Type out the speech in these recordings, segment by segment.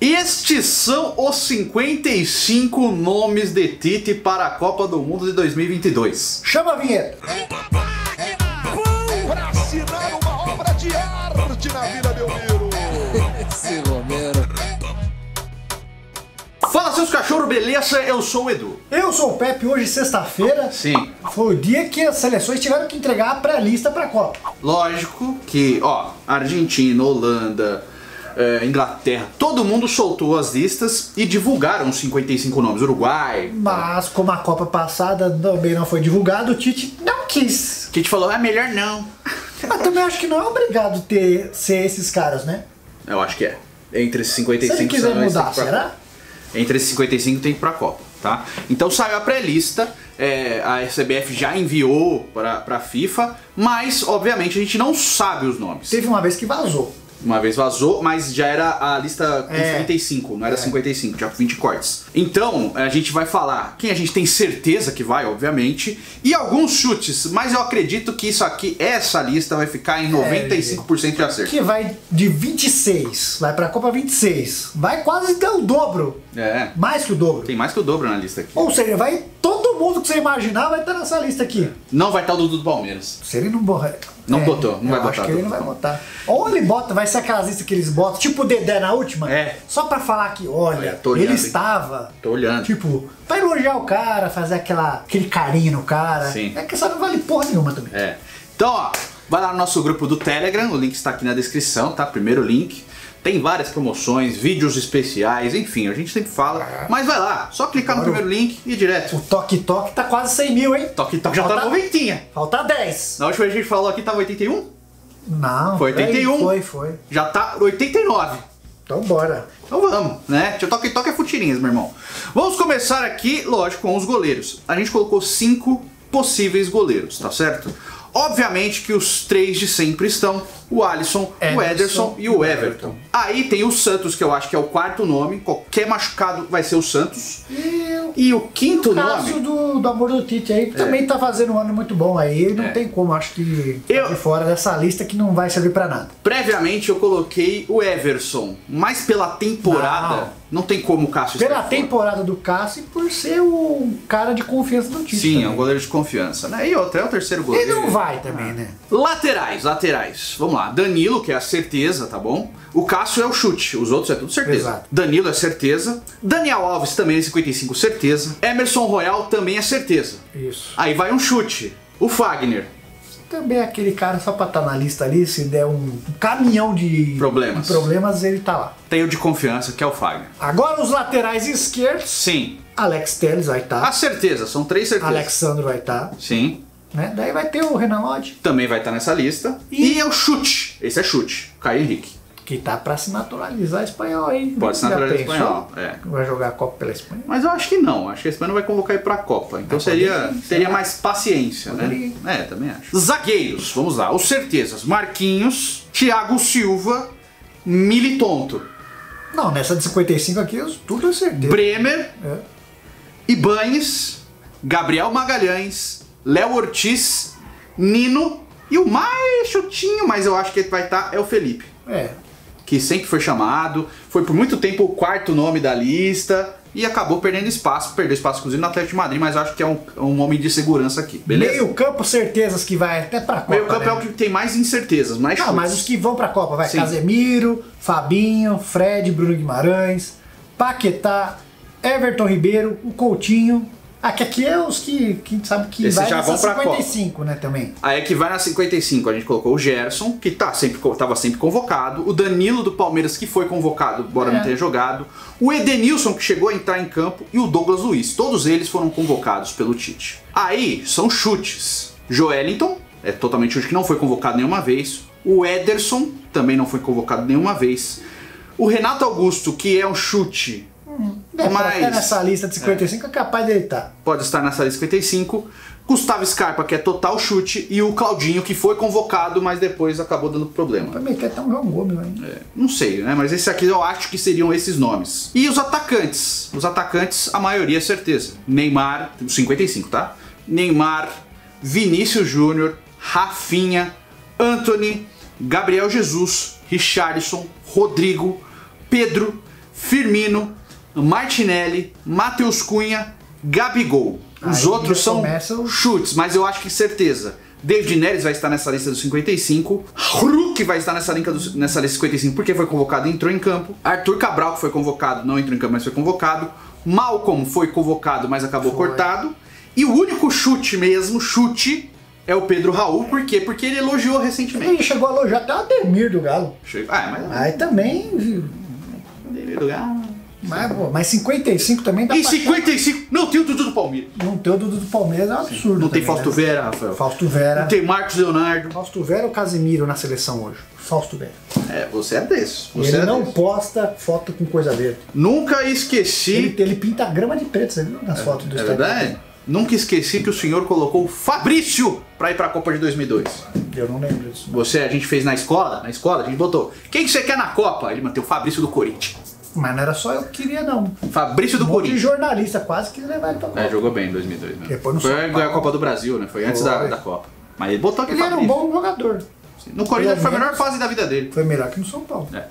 Estes são os 55 nomes de Tite para a Copa do Mundo de 2022. Chama a vinheta. Pra assinar uma obra de arte na Vila Belmiro. Esse Romero. Fala seus cachorros, beleza? Eu sou o Edu. Eu sou o Pepe, hoje sexta-feira. Sim, Foi o dia que as seleções tiveram que entregar a pré-lista pra Copa. lógico que, ó, Argentina, Holanda, eh, Inglaterra, todo mundo soltou as listas e divulgaram os 55 nomes. Uruguai. Mas como a Copa passada também não foi divulgado, o Tite não quis. Que te falou, é melhor não. Mas também acho que não é obrigado ter ser esses caras, né? Eu acho que é. Entre esses Se 55 ele quiser mudar, será? Entre esses 55 tem que ir pra Copa, tá? Então saiu a pré-lista, é, a CBF já enviou pra, pra FIFA, mas obviamente a gente não sabe os nomes. Teve uma vez que vazou. Uma vez vazou, mas já era a lista com É. 55, não era 55, tinha 20 cortes. Então, a gente vai falar quem a gente tem certeza que vai, obviamente, e alguns chutes, mas eu acredito que isso aqui, essa lista vai ficar em 95% de acerto. Que vai de 26, vai pra Copa 26. Vai quase dar o dobro. É, Mais que o dobro. tem mais que o dobro na lista aqui. Ou seja, vai todo mundo que você imaginar vai estar nessa lista aqui. Não vai estar o Dudu do Palmeiras. Se ele não borra. Não botou, não vai acho botar, que ele não vai botar. Ou ele bota, vai ser aquelas listas que eles botam, tipo o Dedé na última, É. só pra falar que, olha, Olha, ele estava. Tô olhando. Tipo, pra elogiar o cara, fazer aquela, aquele carinho no cara. Sim. É que essa não vale porra nenhuma também. É. Então, ó, vai lá no nosso grupo do Telegram, o link está aqui na descrição, tá? Primeiro link. Tem várias promoções, vídeos especiais, enfim, a gente sempre fala. Mas vai lá, só clicar no primeiro link e ir direto. O Toque Toque tá quase 100 mil, hein? Toque Toque já tá Falta- noventinha. Falta 10. Na última vez que a gente falou aqui tava 81, Não. Foi peraí, 81. Foi, foi. já tá 89. Então bora. Então vamos, né? Tio Toque Toque é futirinhas, meu irmão. Vamos começar aqui, lógico, com os goleiros. A gente colocou cinco possíveis goleiros, tá certo? Obviamente que os três de sempre estão o Alisson, o Ederson Ederson e o Everton. Aí tem o Santos, que eu acho que é o quarto nome. Qualquer machucado vai ser o Santos. E E o quinto o caso nome. do, do amor do Tite aí também tá fazendo um ano muito bom aí. Não É. tem como, acho que Eu- tá de fora dessa lista que não vai servir pra nada. Previamente eu coloquei o Everson, mas pela temporada não, tem como o Cássio Pela estar fora. temporada do Cássio e por ser o cara de confiança do Tite. Sim, é também. um goleiro de confiança, né? E outro, é o terceiro Ele goleiro. não vai também, né? Laterais, laterais. Vamos lá. Danilo, que é a certeza, tá bom? O Cássio é o chute, os outros é tudo certeza. Exato. Danilo é certeza. Daniel Alves também é 55, certeza. Emerson Royal também é certeza. Isso. Aí vai um chute. O Fagner. Também é aquele cara só pra estar na lista ali, se der um, caminhão de Problemas. de problemas, ele tá lá. Tem o de confiança, que é o Fagner. Agora os laterais esquerdos, Sim. Alex Telles vai estar, A certeza, são três certezas. Alexandre vai estar, Sim. Né? Daí vai ter o Renan Lodge, Também vai estar nessa lista. E, E- é o chute. Esse é chute. Caio Henrique. que tá pra se naturalizar espanhol aí. Pode se naturalizar espanhol, é. Vai jogar a Copa pela Espanha. Mas eu acho que não. Acho que a Espanha não vai convocar ele pra Copa. Então seria, poderia, teria mais paciência, Poderia. né? É, também acho. Zagueiros, vamos lá. Os certezas. Marquinhos, Thiago Silva, Militonto, Não, nessa de 55 aqui, tudo é certeza. Bremer, É. Ibanes, Gabriel Magalhães, Léo Ortiz, Nino e o mais chutinho, mas eu acho que ele vai estar, é o Felipe. É. que sempre foi chamado, foi por muito tempo o quarto nome da lista e acabou perdendo espaço, perdeu espaço inclusive no Atlético de Madrid, mas eu acho que é um, um homem de segurança aqui, beleza? Meio campo, certezas que vai até pra Copa. Meio campo né? é o que tem mais incertezas, mais Não, chutes. mas os que vão pra Copa, vai Sim. Casemiro, Fabinho, Fred, Bruno Guimarães, Paquetá, Everton Ribeiro, o Coutinho. Ah, que aqui é os que, que sabe que Esses vai já vão pra 55, né, também. Aí é que vai na 55, a gente colocou o Gerson, que tá sempre, tava sempre convocado, o Danilo do Palmeiras, que foi convocado, embora É. não tenha jogado, o Edenilson, que chegou a entrar em campo, e o Douglas Luiz. Todos eles foram convocados pelo Tite. Aí são chutes. Joelinton, é totalmente chute que não foi convocado nenhuma vez. O Ederson, também não foi convocado nenhuma vez. O Renato Augusto, que é um chute, É, mas Até nessa lista de 55 é, capaz dele estar. pode estar nessa lista 55. Gustavo Scarpa, que é total chute, e o Claudinho, que foi convocado, mas depois acabou dando problema. Vai meter até um João Gomes, hein? É, não sei, né? Mas esse aqui eu acho que seriam esses nomes. E os atacantes? Os atacantes, a maioria é certeza. Neymar, 55, tá? Neymar, Vinícius Júnior, Rafinha, Anthony, Gabriel Jesus, Richarlison, Rodrigo, Pedro, Firmino, Martinelli, Matheus Cunha, Gabigol. Os Aí outros são começa o- chutes, mas eu acho que certeza. David Neres vai estar nessa lista dos 55. Hulk vai estar nessa, linha dos- nessa lista 55 porque foi convocado e entrou em campo. Arthur Cabral, que foi convocado, não entrou em campo, mas foi convocado. Malcolm foi convocado, mas acabou Foi. cortado. E o único chute mesmo, chute, é o Pedro Raul. Por quê? Porque ele elogiou recentemente. Ele chegou a elogiar até o Ademir do Galo. Chega- Ah, mas. Aí também. viu? Mas, pô, mas 55 também dá E pra 55, não tem o Dudu do Palmeiras. achar. Não ter o Dudu do Palmeiras é um absurdo. Não tem também, Fausto né? Vera, Rafael. Fausto Vera. Não tem Marcos Leonardo. Fausto Vera ou Casemiro na seleção hoje? Fausto Vera. É, você é desses. Você ele é não desses. posta foto com coisa verde. Nunca esqueci. Ele, ele pinta grama de preto, você viu nas fotos do É Instagram? verdade? Nunca esqueci que o senhor colocou o Fabrício pra ir pra Copa de 2002. Eu não lembro disso. Você, a gente fez na escola, na escola, a gente botou. Quem que você quer na Copa? Ele manteve o Fabrício do Corinthians. Mas não era só eu que queria, não. Fabrício do Um Corinthians. jornalista quase quis levar ele pra Copa. É, jogou bem em 2002 mesmo. Depois no Foi a. Copa do Brasil, né? Foi antes da, Foi. da Copa. Mas ele botou aquele Ele era um Fabrício. bom jogador. No Corinthians foi a Pelo melhor fase da vida dele. Foi melhor que no São Paulo. É.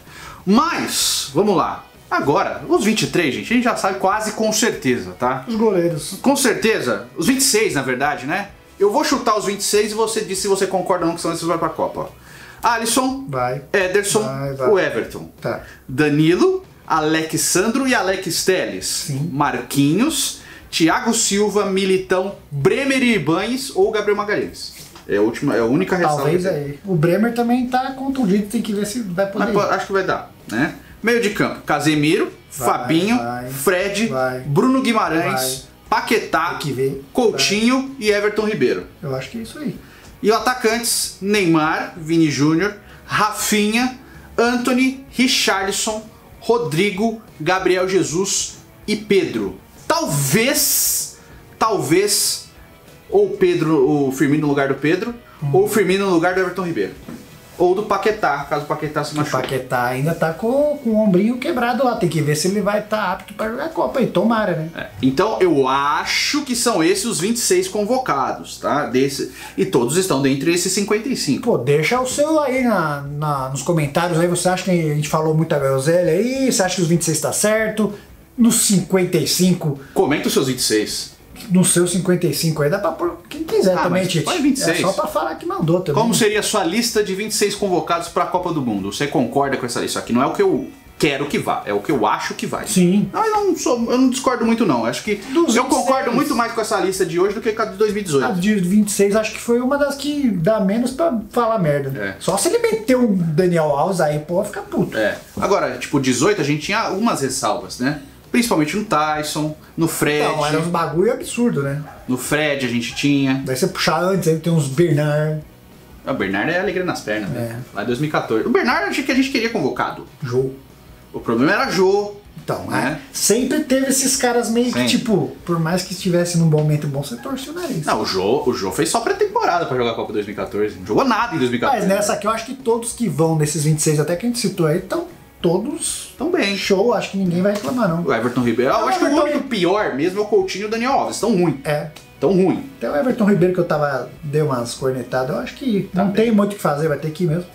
Mas, vamos lá. Agora, os 23, gente, a gente já sabe quase com certeza, tá? Os goleiros. Com certeza, os 26 na verdade, né? Eu vou chutar os 26 e você diz se você concorda ou não que são esses que vai pra Copa. ó. Alisson, Vai. Ederson, Vai, vai. o Everton. Tá. Danilo, Alexandro e Alex Teles. Sim. Marquinhos, Thiago Silva, Militão, Bremer e Ibanes ou Gabriel Magalhães. É a última, é a única ressalva. Talvez aí. O Bremer também tá contundido, tem que ver se vai poder. Mas, acho que vai dar, né? Meio de campo, Casemiro, Vai, Fabinho, vai, Fred, vai. Bruno Guimarães, Paquetá. Coutinho e Everton Ribeiro. Eu acho que é isso aí. E os atacantes, Neymar, Vini Júnior, Rafinha, Anthony, Richarlison, Rodrigo, Gabriel Jesus e Pedro. Talvez, talvez, ou Pedro, o Firmino no lugar do Pedro, ou o Firmino no lugar do Everton Ribeiro. Ou do Paquetá, caso o Paquetá se O machuque. Paquetá ainda tá com, com o ombrinho quebrado lá. Tem que ver se ele vai estar apto pra jogar a Copa aí. Tomara, né? É, Então eu acho que são esses os 26 convocados, tá? Desse, e todos estão dentre esses 55. Pô, deixa o seu aí na, na- nos comentários aí. Você acha que a gente falou muita groselha aí? Você acha que os 26 tá certo? Nos 55, Comenta os seus 26. No seu 55 aí dá pra pôr quem quiser Ah, também, Tite. põe 26. É só pra falar que mandou também. Como seria a sua lista de 26 convocados para a Copa do Mundo? Você concorda com essa lista? Aqui não é o que eu quero que vá, é o que eu acho que vai. Sim. Não, eu não, sou- eu não discordo muito não. Acho que eu 26. concordo muito mais com essa lista de hoje do que com a de A 2018. de 26 acho que foi uma das que dá menos pra falar merda. É. Só se ele meter um Daniel Alves aí, pô, fica puto. É. Agora, tipo, 18 a gente tinha algumas ressalvas, né? Principalmente no Tyson, no Fred. Então, era uns bagulho absurdo, né? No Fred a gente tinha. Daí você puxar antes, aí tem uns Bernard, O Bernardo é alegria nas pernas, né? É. Lá em 2014. O Bernardo achei que a gente queria convocado. Jô. O problema era Jô. Então, É. né? Sempre teve esses caras meio que, Sim. tipo, por mais que estivesse num momento bom, você torce o nariz. Não, o Jô, o Jô fez só pré-temporada pra jogar a Copa 2014. Não jogou nada em 2014. Mas nessa aqui eu acho que todos que vão nesses 26 até que a gente citou aí estão todos Tão bem. show, acho que ninguém vai reclamar não. O Everton Ribeiro. Eu O acho que o Everton- único pior mesmo é o Coutinho e o Daniel Alves. Tão ruim. É. Tão ruim. Até o Everton Ribeiro que eu tava, deu umas cornetadas, eu acho que Tá não bem. tem muito o que fazer, vai ter que ir mesmo.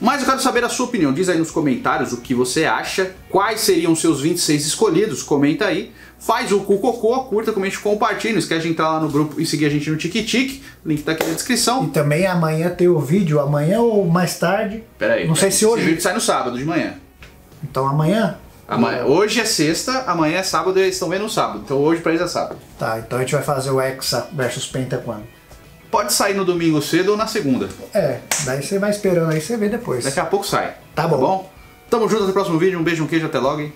Mas eu quero saber a sua opinião. Diz aí nos comentários o que você acha. Quais seriam os seus 26 escolhidos? Comenta aí. Faz o cocô, curta, comente, compartilha. Não esquece de entrar lá no grupo e seguir a gente no TikTok. Link tá aqui na E descrição. também amanhã tem o vídeo, amanhã ou mais tarde. Pera aí. Não sei se Esse hoje. vídeo sai no sábado de manhã. Então amanhã? Amanhã. Hoje é sexta, amanhã é sábado e eles estão vendo no sábado. Então hoje pra eles é sábado. Tá, então a gente vai fazer o Hexa versus Penta quando? Pode sair no domingo cedo ou na segunda. É, daí você vai esperando aí, você vê depois. Daqui a pouco sai. Tá bom. bom? Tamo junto até o próximo vídeo. Um beijo, um queijo, até logo. hein?